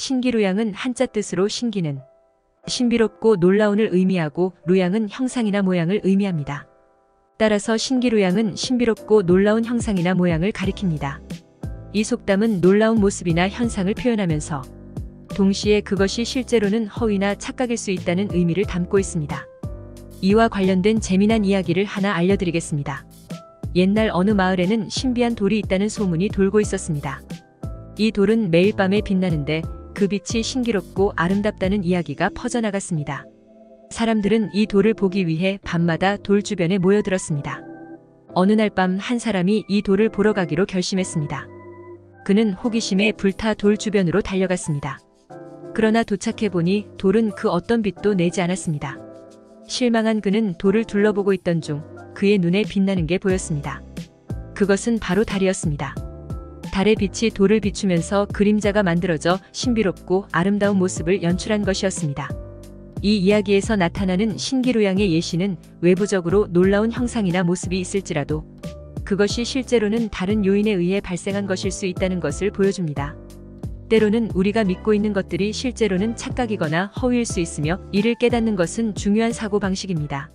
신기루양은 한자 뜻으로 신기는 신비롭고 놀라운을 의미하고 루양은 형상이나 모양을 의미합니다. 따라서 신기루양은 신비롭고 놀라운 형상이나 모양을 가리킵니다. 이 속담은 놀라운 모습이나 현상을 표현하면서 동시에 그것이 실제로는 허위나 착각일 수 있다는 의미를 담고 있습니다. 이와 관련된 재미난 이야기를 하나 알려드리겠습니다. 옛날 어느 마을에는 신비한 돌이 있다는 소문이 돌고 있었습니다. 이 돌은 매일 밤에 빛나는데 그 빛이 신기롭고 아름답다는 이야기가 퍼져나갔습니다. 사람들은 이 돌을 보기 위해 밤마다 돌 주변에 모여들었습니다. 어느 날 밤 한 사람이 이 돌을 보러 가기로 결심했습니다. 그는 호기심에 불타 돌 주변으로 달려갔습니다. 그러나 도착해보니 돌은 그 어떤 빛도 내지 않았습니다. 실망한 그는 돌을 둘러보고 있던 중 그의 눈에 빛나는 게 보였습니다. 그것은 바로 달이었습니다. 달의 빛이 돌을 비추면서 그림자가 만들어져 신비롭고 아름다운 모습을 연출한 것이었습니다. 이 이야기에서 나타나는 신기루양의 예시는 외부적으로 놀라운 형상이나 모습이 있을지라도 그것이 실제로는 다른 요인에 의해 발생한 것일 수 있다는 것을 보여줍니다. 때로는 우리가 믿고 있는 것들이 실제로는 착각이거나 허위일 수 있으며 이를 깨닫는 것은 중요한 사고 방식입니다.